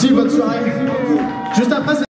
7 zu 1.